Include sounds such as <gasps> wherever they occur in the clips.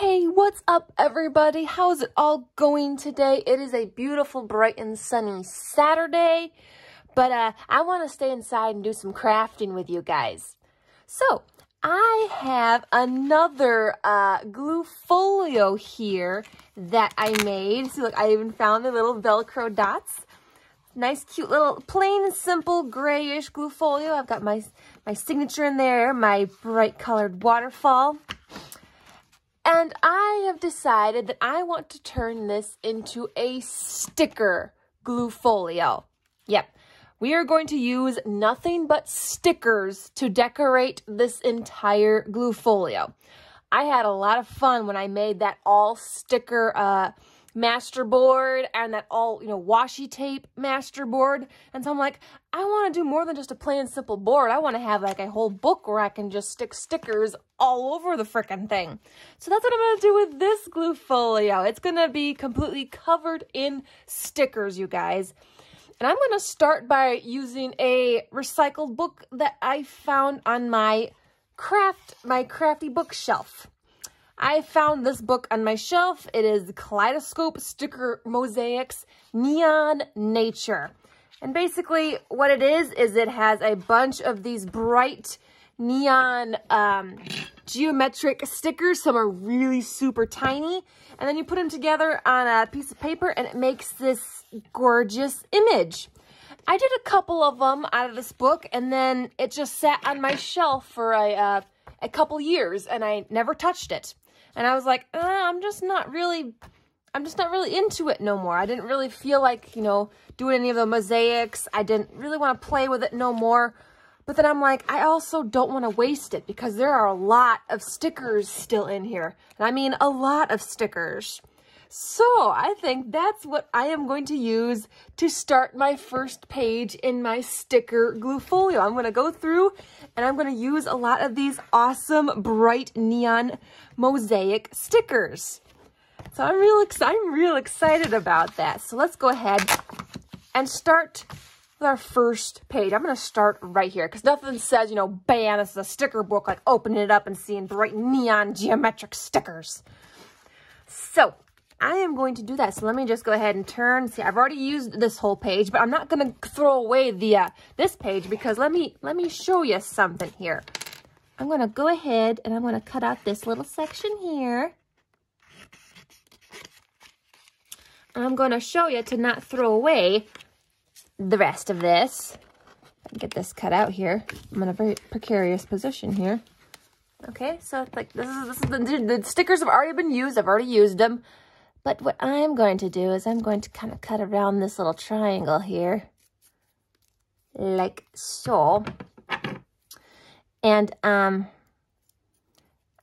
Hey, what's up everybody? How's it all going today? It is a beautiful, bright and sunny Saturday, but uh, I want to stay inside and do some crafting with you guys. So, I have another uh, glue folio here that I made. See, look, I even found the little Velcro dots. Nice, cute little plain, simple, grayish glue folio. I've got my, my signature in there, my bright colored waterfall. And I have decided that I want to turn this into a sticker glue folio. Yep, we are going to use nothing but stickers to decorate this entire glue folio. I had a lot of fun when I made that all sticker uh, master board and that all, you know, washi tape master board. And so I'm like, I want to do more than just a plain simple board. I want to have like a whole book where I can just stick stickers all over the freaking thing. So that's what I'm going to do with this glue folio. It's going to be completely covered in stickers, you guys. And I'm going to start by using a recycled book that I found on my craft, my crafty bookshelf. I found this book on my shelf. It is Kaleidoscope Sticker Mosaics Neon Nature. And basically what it is, is it has a bunch of these bright neon um, geometric stickers. Some are really super tiny. And then you put them together on a piece of paper and it makes this gorgeous image. I did a couple of them out of this book and then it just sat on my shelf for a, uh, a couple years and I never touched it. And I was like, uh, I'm just not really, I'm just not really into it no more. I didn't really feel like, you know, doing any of the mosaics. I didn't really want to play with it no more. But then I'm like, I also don't want to waste it because there are a lot of stickers still in here. And I mean a lot of stickers. So I think that's what I am going to use to start my first page in my sticker glue folio. I'm going to go through and I'm going to use a lot of these awesome bright neon mosaic stickers. So I'm real, I'm real excited about that. So let's go ahead and start with our first page. I'm going to start right here because nothing says, you know, bam, this is a sticker book, like opening it up and seeing bright neon geometric stickers. So I am going to do that. So let me just go ahead and turn. See, I've already used this whole page, but I'm not going to throw away the uh, this page because let me let me show you something here. I'm going to go ahead and I'm going to cut out this little section here. I'm going to show you to not throw away the rest of this. Get this cut out here. I'm in a very precarious position here. Okay, so like this is, this is the, the stickers have already been used. I've already used them. But what I'm going to do is I'm going to kind of cut around this little triangle here. Like so. And um,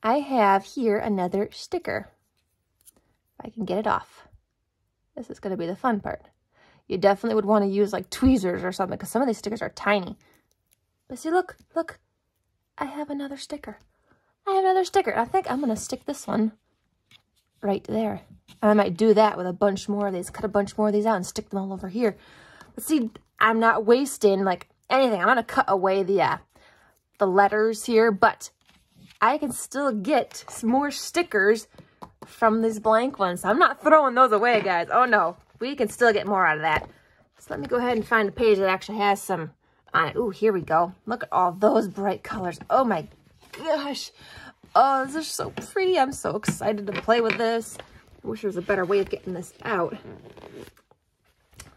I have here another sticker. If I can get it off. This is going to be the fun part. You definitely would want to use like tweezers or something because some of these stickers are tiny. But see, look, look. I have another sticker. I have another sticker. I think I'm going to stick this one right there. And I might do that with a bunch more of these, cut a bunch more of these out and stick them all over here. But see, I'm not wasting like anything. I'm going to cut away the, uh, the letters here, but I can still get some more stickers from these blank ones. I'm not throwing those away, guys. Oh, no. We can still get more out of that. So let me go ahead and find a page that actually has some on it. Ooh, here we go. Look at all those bright colors. Oh, my gosh. Oh, this is so pretty. I'm so excited to play with this. I wish there was a better way of getting this out.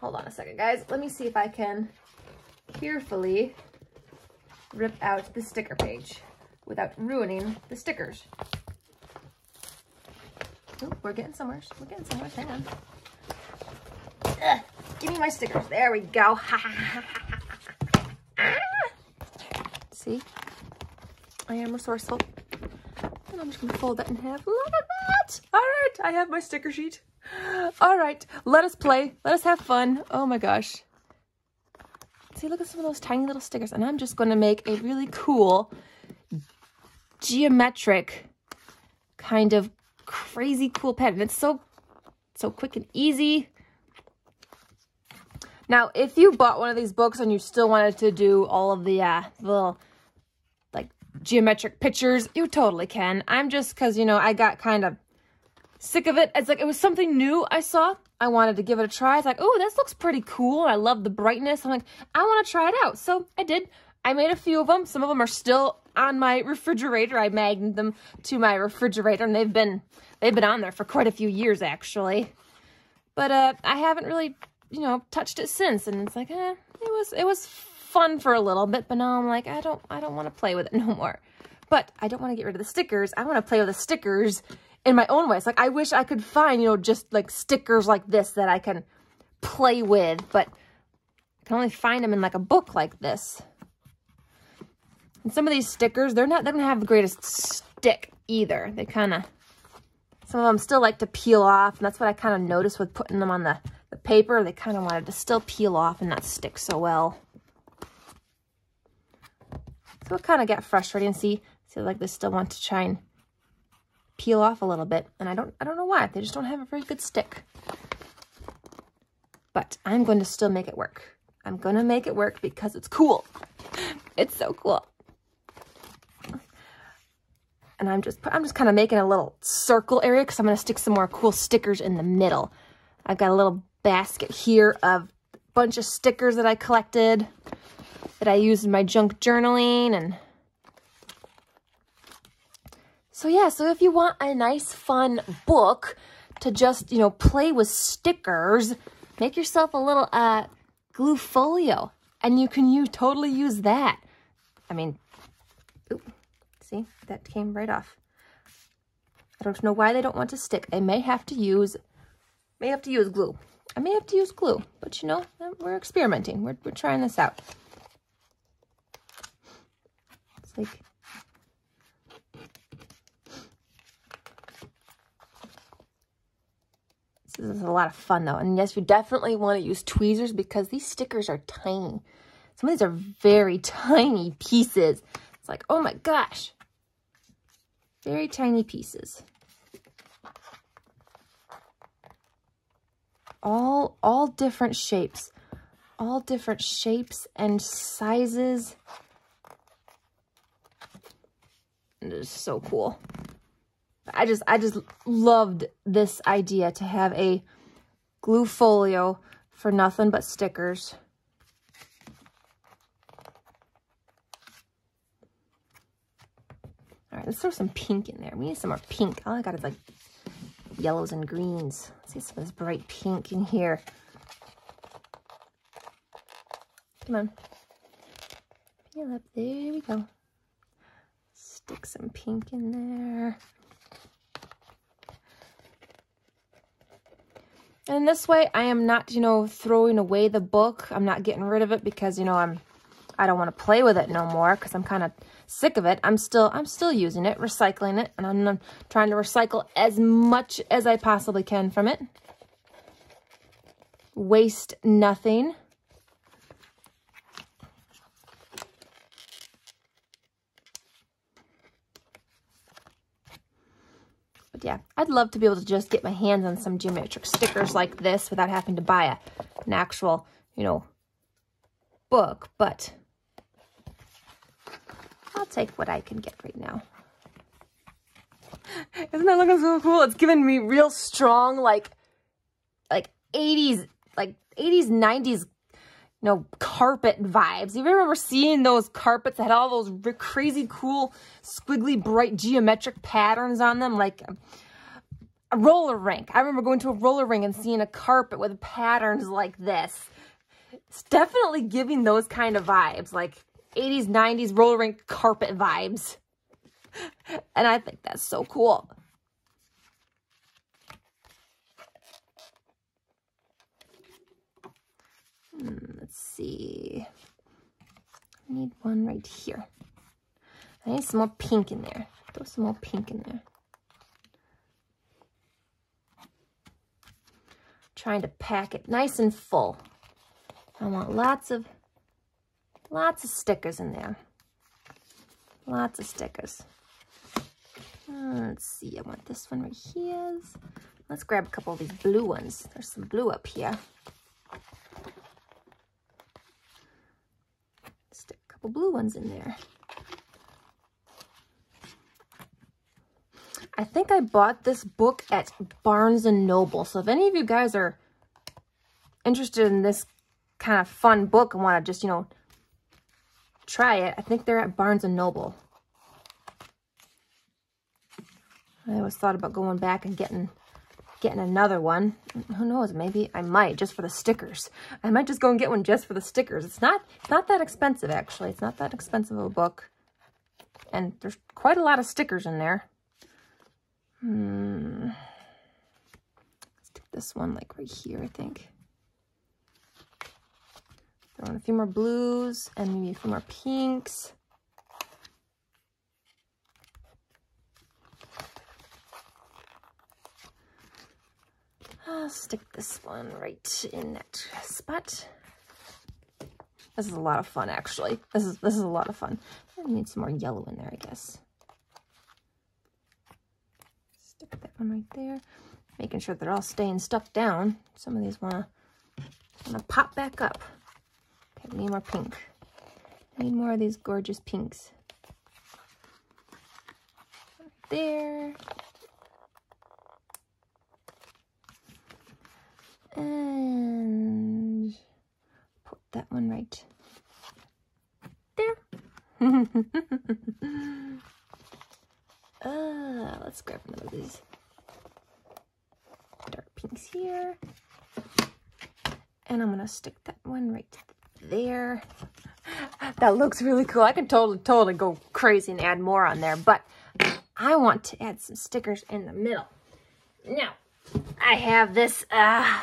Hold on a second, guys. Let me see if I can carefully rip out the sticker page without ruining the stickers. Oh, we're getting somewhere. We're getting somewhere. Hang on. Ugh, give me my stickers. There we go. <laughs> Ah! see? I am resourceful. And I'm just to fold that in half. Look at that. All right. I have my sticker sheet. All right. Let us play. Let us have fun. Oh my gosh. See, look at some of those tiny little stickers. And I'm just to make a really cool geometric kind of crazy cool pattern. It's so, so quick and easy. Now, if you bought one of these books and you still wanted to do all of the uh, little geometric pictures, you totally can. I'm just, because, you know, I got kind of sick of it. It's like, it was something new I saw. I wanted to give it a try. It's like, oh, this looks pretty cool. I love the brightness. I'm like, I want to try it out. So I did. I made a few of them. Some of them are still on my refrigerator. I magneted them to my refrigerator and they've been, they've been on there for quite a few years actually. But, uh, I haven't really, you know, touched it since. And it's like, eh, it was, it was fun for a little bit, but now I'm like, I don't, I don't want to play with it <laughs> no more. But I don't want to get rid of the stickers. I want to play with the stickers in my own ways. Like, I wish I could find, you know, just like stickers like this that I can play with, but I can only find them in like a book like this. And some of these stickers, they're not, they don't have the greatest stick either. They kind of, some of them still like to peel off. And that's what I kind of noticed with putting them on the, the paper. They kind of wanted to still peel off and not stick so well. So it kind of got frustrating. See, see, like they still want to try and peel off a little bit. And I don't, I don't know why. They just don't have a very good stick. But I'm going to still make it work. I'm going to make it work because it's cool. <laughs> It's so cool. And I'm just, I'm just kind of making a little circle area because I'm going to stick some more cool stickers in the middle. I've got a little basket here of a bunch of stickers that I collected that I use in my junk journaling and so yeah, so if you want a nice fun book to just, you know, play with stickers, make yourself a little uh glue folio and you can you totally use that. I mean, ooh, see, that came right off. I don't know why they don't want to stick. I may have to use, may have to use glue. I may have to use glue, but you know, we're experimenting. We're, we're trying this out. Like, this is a lot of fun though. And yes, you definitely want to use tweezers because these stickers are tiny. Some of these are very <laughs> tiny pieces. It's like, oh my gosh. Very tiny pieces. All, all different shapes. All different shapes and sizes. It is so cool. I just, I just loved this idea to have a glue folio for nothing but stickers. All right, let's throw some pink in there. We need some more pink. All I got is like yellows and greens. Let's see some of this bright pink in here. Come on. Peel up. There we go. Stick some pink in there. And this way, I am not, you know, throwing away the book. I'm not getting rid of it because, you know, I'm, I don't want to play with it no more because I'm kind of sick of it. I'm still, I'm still using it, recycling it, and I'm trying to recycle as much as I possibly can from it. Waste nothing. But yeah, I'd love to be able to just get my hands on some geometric stickers like this without having to buy a, an actual, you know, book. But I'll take what I can get right now. <laughs> Isn't that looking so cool? It's giving me real strong, like, like 80s, like 80s, 90s you know, carpet vibes. You remember seeing those carpets that had all those crazy cool, squiggly, bright geometric patterns on them? Like a roller rink. I remember going to a roller rink and seeing a carpet with patterns like this. It's definitely giving those kind of vibes, like 80s, 90s roller rink carpet vibes. <laughs> And I think that's so cool. Hmm, see. I need one right here. I need some more pink in there. Throw some more pink in there. Trying to pack it nice and full. I want lots of, lots of stickers in there. Lots of stickers. Let's see, I want this one right here. Let's grab a couple of these blue ones. There's some blue up here. Couple blue ones in there. I think I bought this book at Barnes & Noble. So if any of you guys are interested in this kind of fun book and want to just, you know, try it, I think they're at Barnes & Noble. I always thought about going back and getting getting another one. Who knows? Maybe I might just for the stickers. I might just go and get one just for the stickers. It's not it's not that expensive actually. It's not that expensive of a book. And there's quite a lot of stickers in there. Hmm. Let's take this one like right here, I think. Throw in a few more blues and maybe a few more pinks. Stick this one right in that spot. This is a lot of fun, actually. This is this is a lot of fun. I need some more yellow in there, I guess. Stick that one right there. Making sure they're all staying stuck down. Some of these wanna wanna pop back up. Okay, need more pink. need more of these gorgeous pinks. Right there. And put that one right there. <laughs> uh, let's grab another of these dark pinks here. And I'm going to stick that one right there. <laughs> That looks really cool. I can totally, totally go crazy and add more on there, but I want to add some stickers in the middle. Now, I have this, uh,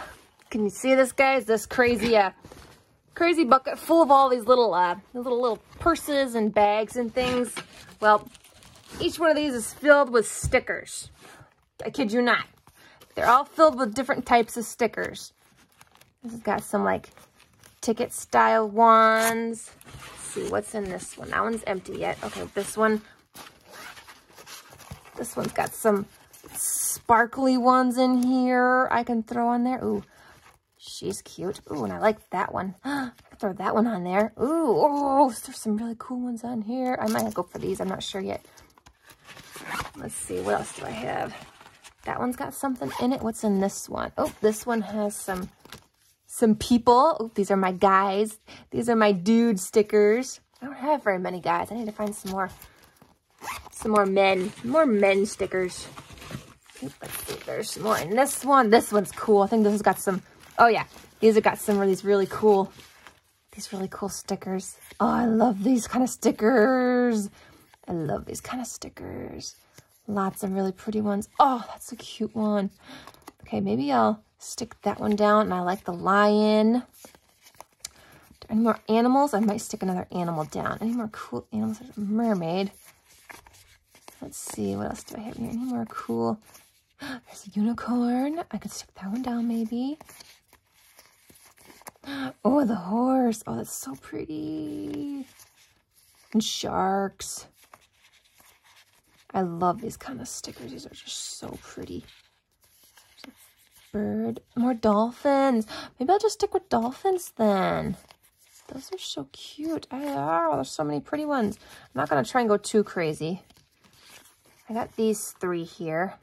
can you see this, guys? This crazy, uh, crazy bucket full of all these little, uh, little, little purses and bags and things. Well, each one of these is filled with stickers. I kid you not. They're all filled with different types of stickers. This has got some, like, ticket style ones. Let's see, what's in this one? That one's empty yet. Okay, this one, this one's got some sparkly ones in here I can throw on there. Ooh, She's cute. Ooh, and I like that one. <gasps> throw that one on there. Ooh, oh, there's some really cool ones on here. I might go for these. I'm not sure yet. Let's see. What else do I have? That one's got something in it. What's in this one? Oh, this one has some some people. Oh, these are my guys. These are my dude stickers. I don't have very many guys. I need to find some more some more men. More men stickers. Let's see. There's more in this one. This one's cool. I think this has got some Oh yeah, these have got some of these really cool, these really cool stickers. Oh, I love these kind of stickers. I love these kind of stickers. Lots of really pretty ones. Oh, that's a cute one. Okay, maybe I'll stick that one down. And I like the lion. Any more animals? I might stick another animal down. Any more cool animals? mermaid. Let's see. What else do I have here? Any more cool? <gasps> There's a unicorn. I could stick that one down maybe. Oh, the horse. Oh, that's so pretty. And sharks. I love these kind of stickers. These are just so pretty. Bird. More dolphins. Maybe I'll just stick with dolphins then. Those are so cute. I, oh, there's so many pretty ones. I'm not going to try and go too crazy. I got these three here.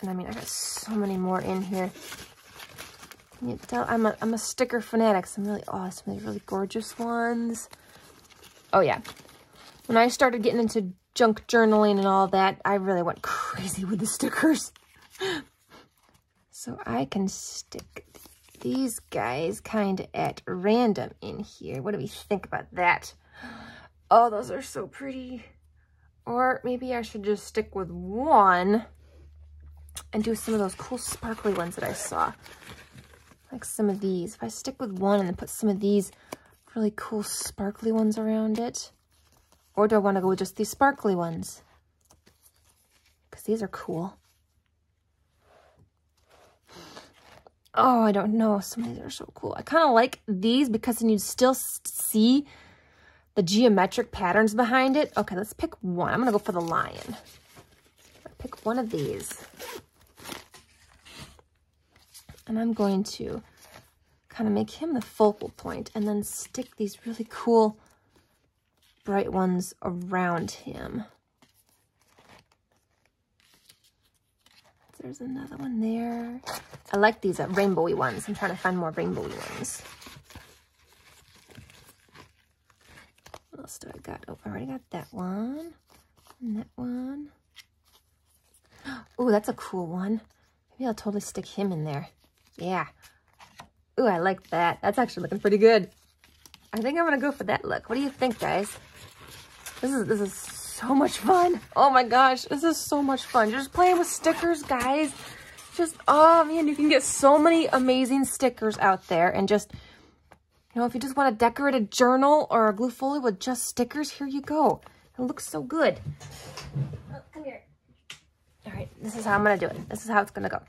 And I mean, I got so many more in here. You tell? I'm a, I'm a sticker fanatic. Some really awesome, really gorgeous ones. Oh, yeah. When I started getting into junk journaling and all that, I really went <laughs> crazy with the stickers. <laughs> so I can stick these guys kind of at random in here. What do we think about that? Oh, those are so pretty. Or maybe I should just stick with one and do some of those cool sparkly ones that I saw some of these. If I stick with one and then put some of these really cool sparkly ones around it, or do I want to go with just these sparkly ones? Because these are cool. Oh, I don't know. Some of these are so cool. I kind of like these because then you still see the geometric patterns behind it. Okay, let's pick one. I'm going to go for the lion. Pick one of these. And I'm going to kind of make him the focal point and then stick these really cool bright ones around him. There's another one there. I like these uh, rainbowy ones. I'm trying to find more rainbowy ones. What else do I got? Oh, I already got that one. And that one. <gasps> Oh, that's a cool one. Maybe I'll totally stick him in there. Yeah. Ooh, I like that. That's actually looking pretty good. I think I'm gonna go for that look. What do you think, guys? This is this is so much fun. Oh my gosh, this is so much fun. Just playing with stickers, guys. Just, oh man, you can get so many amazing stickers out there. And just, you know, if you just want to decorate a journal or a glue folio with just stickers, here you go. It looks so good. Oh, come here. All right, this is how I'm to do it. This is how it's to go.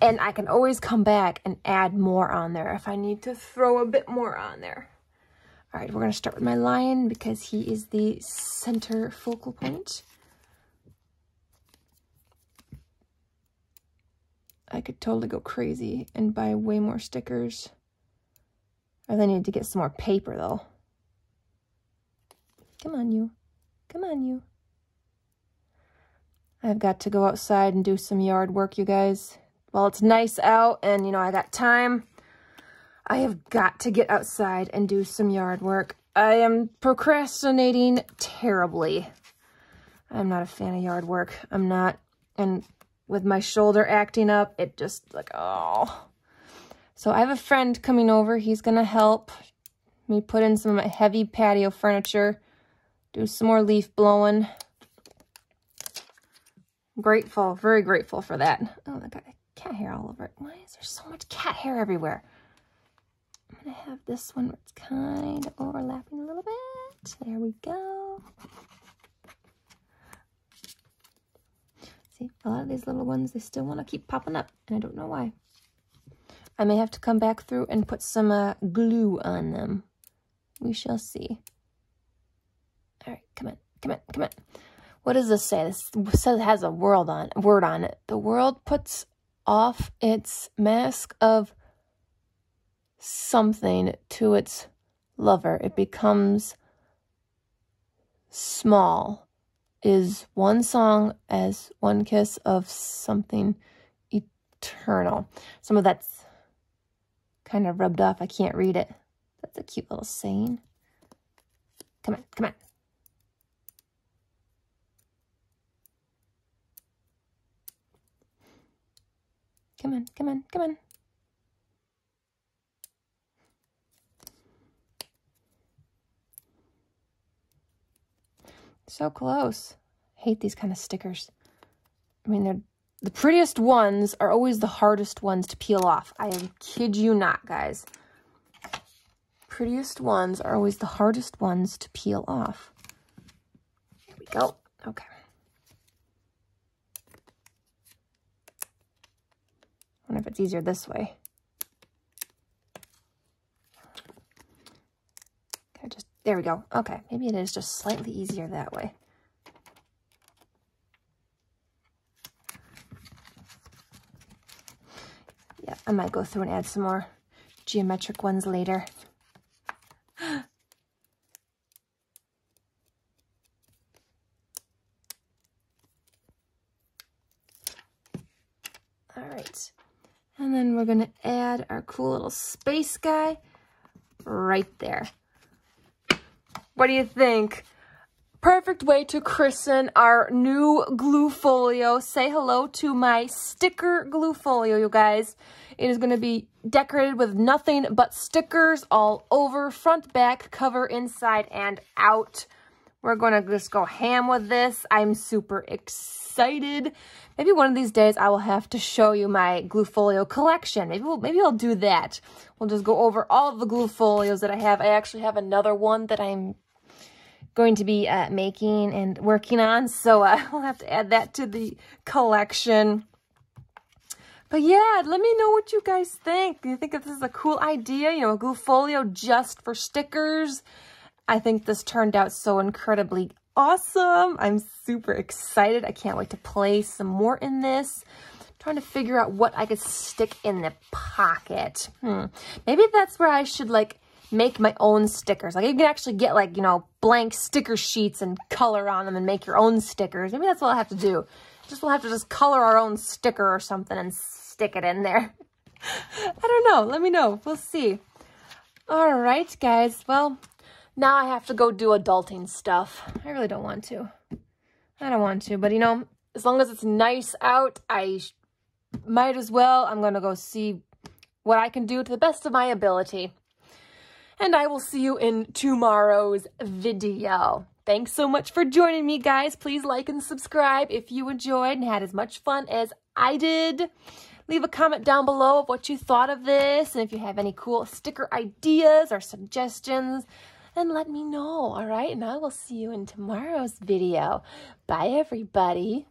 And I can always come back and add more on there if I need to throw a bit more on there. All right, we're going to start with my lion because he is the center focal point. I could totally go crazy and buy way more stickers. I then need to get some more paper, though. Come on, you. Come on, you. I've got to go outside and do some yard work, you guys. Well, it's nice out and, you know, I got time. I have got to get outside and do some yard work. I am procrastinating terribly. I'm not a fan of yard work. I'm not. And with my shoulder acting up, it just like, oh. So I have a friend coming over. He's going to help me put in some heavy patio furniture. Do some more leaf blowing. Grateful, very grateful for that. Oh, I got cat hair all over it. Why is there so much cat hair everywhere? I'm going to have this one it's kind of overlapping a little bit. There we go. See, a lot of these little ones, they still want to keep popping up, and I don't know why. I may have to come back through and put some uh, glue on them. We shall see. All right, come on, come on, come on. What does this say? This says it has a world on word on it. The world puts off its mask of something to its lover. It becomes small. Is one song as one kiss of something eternal. Some of that's kind of rubbed off. I can't read it. That's a cute little saying. Come on, come on. Come on, come on, come on. So close. I hate these kind of stickers. I mean, they're the prettiest ones are always the hardest ones to peel off. I kid you not, guys. Prettiest ones are always the hardest ones to peel off. Here we go. Okay. I wonder if it's easier this way. Okay, just, There we go. Okay, maybe it is just slightly easier that way. Yeah, I might go through and add some more geometric ones later. All right. And then we're going to add our cool little space guy right there. What do you think? Perfect way to christen our new glue folio. Say hello to my sticker glue folio, you guys. It is going to be decorated with nothing but stickers all over, front, back, cover, inside, and out. We're going to just go ham with this. I'm super excited. Maybe one of these days I will have to show you my glue folio collection. Maybe we'll, maybe I'll do that. We'll just go over all of the glue folios that I have. I actually have another one that I'm going to be uh, making and working on. So uh, <laughs> we'll have to add that to the collection. But yeah, let me know what you guys think. Do you think this is a cool idea? You know, a glue folio just for stickers. I think this turned out so incredibly awesome. I'm super excited. I can't wait to play some more in this. I'm trying to figure out what I could stick in the pocket. Hmm. Maybe that's where I should like make my own stickers. Like you can actually get like, you know, blank sticker sheets and color on them and make your own stickers. Maybe that's what I'll have to do. just we'll have to just color our own sticker or something and stick it in there. <laughs> I don't know. Let me know. We'll see. All right, guys. Well, now I have to go do adulting stuff. I really don't want to. I don't want to, but you know, as long as it's nice out, I might as well. I'm going to go see what I can do to the best of my ability. And I will see you in tomorrow's video. Thanks so much for joining me, guys. Please like and subscribe if you enjoyed and had as much fun as I did. Leave a comment down below of what you thought of this and if you have any cool sticker ideas or suggestions, then let me know, all right? And I will see you in tomorrow's video. Bye, everybody.